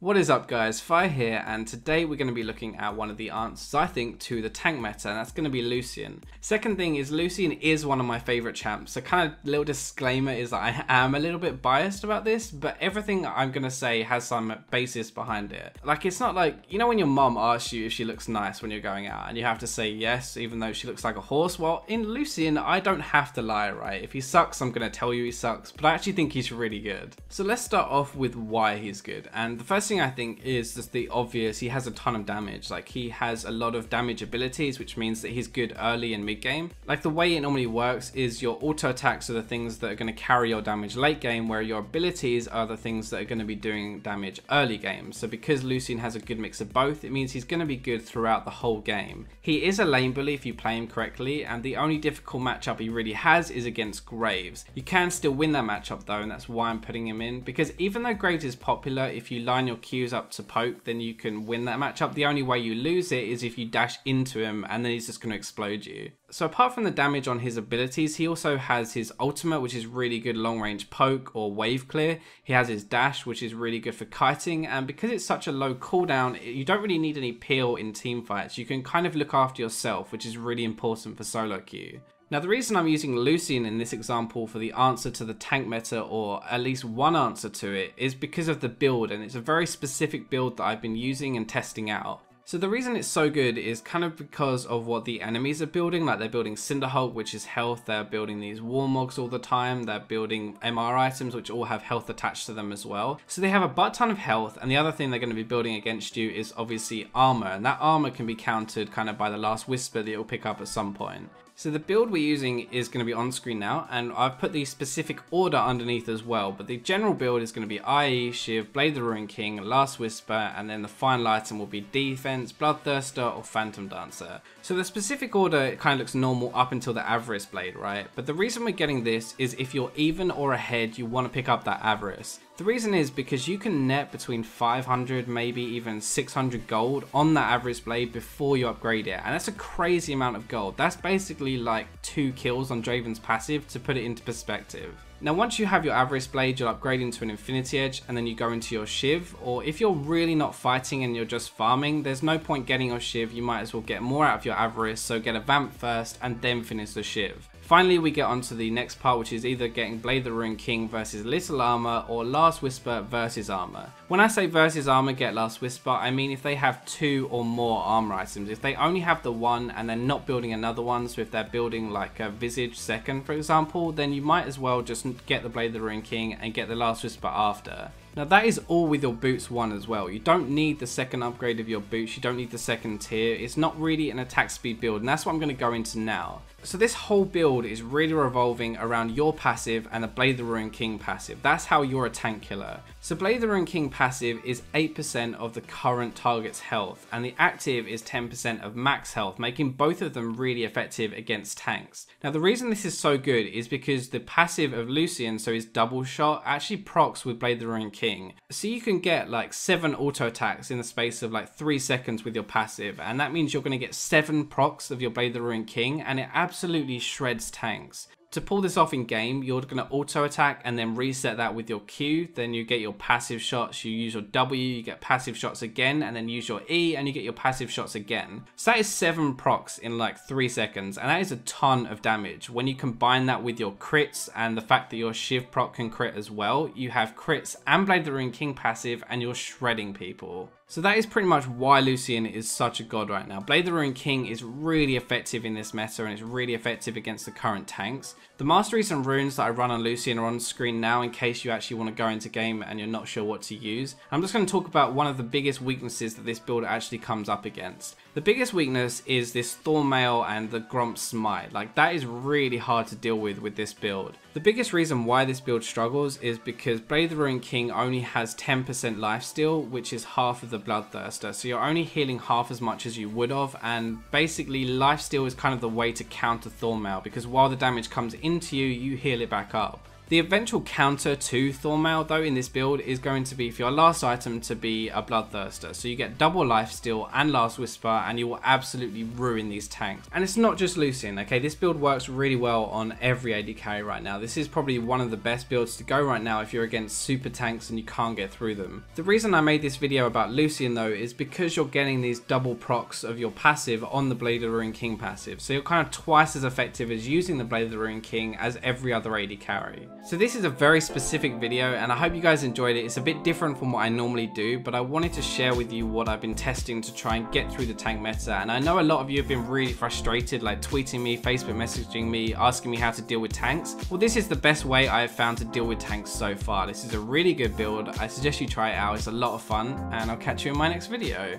What is up guys, Fire here and today we're going to be looking at one of the answers I think to the tank meta and that's going to be Lucian. Second thing is Lucian is one of my favourite champs so kind of little disclaimer is that I am a little bit biased about this but everything I'm going to say has some basis behind it. Like it's not like, you know when your mom asks you if she looks nice when you're going out and you have to say yes even though she looks like a horse? Well in Lucian I don't have to lie right, if he sucks I'm going to tell you he sucks but I actually think he's really good. So let's start off with why he's good and the first thing I think is just the obvious. He has a ton of damage. Like he has a lot of damage abilities, which means that he's good early and mid game. Like the way it normally works is your auto attacks are the things that are going to carry your damage late game, where your abilities are the things that are going to be doing damage early game. So because Lucian has a good mix of both, it means he's going to be good throughout the whole game. He is a lane bully if you play him correctly, and the only difficult matchup he really has is against Graves. You can still win that matchup though, and that's why I'm putting him in, because even though Graves is popular, if you line your Qs up to poke, then you can win that matchup. The only way you lose it is if you dash into him and then he's just going to explode you. So apart from the damage on his abilities, he also has his ultimate, which is really good long range poke or wave clear. He has his dash, which is really good for kiting. And because it's such a low cooldown, you don't really need any peel in team fights. You can kind of look after yourself, which is really important for solo queue. Now the reason I'm using Lucian in this example for the answer to the tank meta or at least one answer to it is because of the build and it's a very specific build that I've been using and testing out. So the reason it's so good is kind of because of what the enemies are building, like they're building Cinderhulk, which is health, they're building these Warmogs all the time, they're building MR items, which all have health attached to them as well. So they have a butt ton of health, and the other thing they're going to be building against you is obviously armor, and that armor can be countered kind of by the last whisper that you'll pick up at some point. So the build we're using is going to be on screen now, and I've put the specific order underneath as well, but the general build is going to be IE, Shiv, Blade the Ruin King, Last Whisper, and then the final item will be Defense, Bloodthirster, or Phantom Dancer. So the specific order kind of looks normal up until the Avarice Blade, right? But the reason we're getting this is if you're even or ahead, you want to pick up that Avarice. The reason is because you can net between 500, maybe even 600 gold on that Avarice blade before you upgrade it. And that's a crazy amount of gold. That's basically like two kills on Draven's passive to put it into perspective. Now once you have your Avarice Blade, you'll upgrade into an Infinity Edge and then you go into your Shiv, or if you're really not fighting and you're just farming, there's no point getting your Shiv, you might as well get more out of your Avarice, so get a Vamp first and then finish the Shiv. Finally, we get on to the next part, which is either getting Blade the Ruined King versus Little Armor or Last Whisper versus Armor. When I say versus Armor, get Last Whisper, I mean if they have two or more armor items. If they only have the one and they're not building another one, so if they're building like a Visage second, for example, then you might as well just get the Blade the Ruined King and get the Last Whisper after. Now that is all with your boots one as well. You don't need the second upgrade of your boots, you don't need the second tier. It's not really an attack speed build and that's what I'm going to go into now. So this whole build is really revolving around your passive and the Blade the Ruined King passive. That's how you're a tank killer. So Blade the Ruined King passive is 8% of the current target's health and the active is 10% of max health, making both of them really effective against tanks. Now the reason this is so good is because the passive of Lucian, so his double shot, actually procs with Blade the Ruined King. So you can get like 7 auto attacks in the space of like 3 seconds with your passive and that means you're going to get 7 procs of your Blade the Ruined King and it absolutely shreds tanks. To pull this off in game, you're going to auto attack and then reset that with your Q. Then you get your passive shots, you use your W, you get passive shots again, and then use your E and you get your passive shots again. So that is 7 procs in like 3 seconds, and that is a ton of damage. When you combine that with your crits and the fact that your Shiv proc can crit as well, you have crits and Blade the Ruined King passive and you're shredding people. So that is pretty much why Lucian is such a god right now. Blade the Ruined King is really effective in this meta and it's really effective against the current tanks. The masteries and runes that I run on Lucian are on screen now in case you actually want to go into game and you're not sure what to use. I'm just going to talk about one of the biggest weaknesses that this build actually comes up against. The biggest weakness is this Thornmail and the Grump Smite. Like that is really hard to deal with with this build. The biggest reason why this build struggles is because Blade the Ruined King only has 10% lifesteal, which is half of the Bloodthirster. So you're only healing half as much as you would have, and basically lifesteal is kind of the way to counter Thornmail, because while the damage comes into you, you heal it back up. The eventual counter to Thornmail though in this build is going to be for your last item to be a Bloodthirster. So you get double life steal and last whisper and you will absolutely ruin these tanks. And it's not just Lucian, okay? This build works really well on every AD carry right now. This is probably one of the best builds to go right now if you're against super tanks and you can't get through them. The reason I made this video about Lucian though is because you're getting these double procs of your passive on the Blade of the Ruined King passive. So you're kind of twice as effective as using the Blade of the Ruined King as every other AD carry. So this is a very specific video and I hope you guys enjoyed it. It's a bit different from what I normally do, but I wanted to share with you what I've been testing to try and get through the tank meta. And I know a lot of you have been really frustrated, like tweeting me, Facebook messaging me, asking me how to deal with tanks. Well, this is the best way I have found to deal with tanks so far. This is a really good build. I suggest you try it out. It's a lot of fun and I'll catch you in my next video.